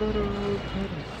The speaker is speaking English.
Photo, photo.